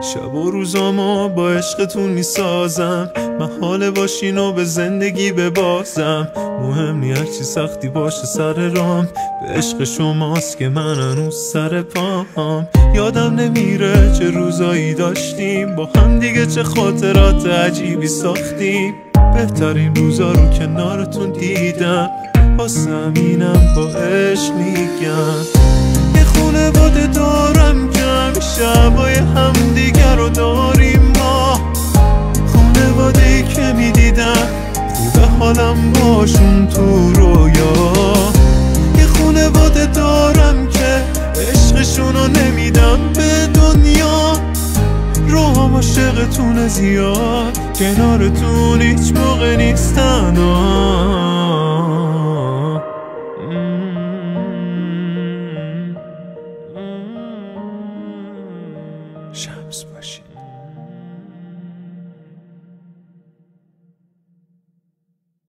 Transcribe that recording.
شب و روزامو با عشقتون می‌سازم. محاله باشین و به زندگی ببازم. مهم نی چی سختی باشه سر رام. به عشق شماست که من هنوز سر پام. یادم نمیره چه روزایی داشتیم. با هم دیگه چه خاطرات عجیبی ساختیم. بهترین روزا رو کنارتون دیدم. واسه همینم با عشق میگم. شبای هم دیگر رو داریم ما. خونه باده که می‌دیدم خوب حالم باشون تو رویا. یه خونه باده دارم که عشقشون رو نمیدم به دنیا. روحم عاشقتون زیاد کنارتون هیچ موقع نیستن شمس باشیم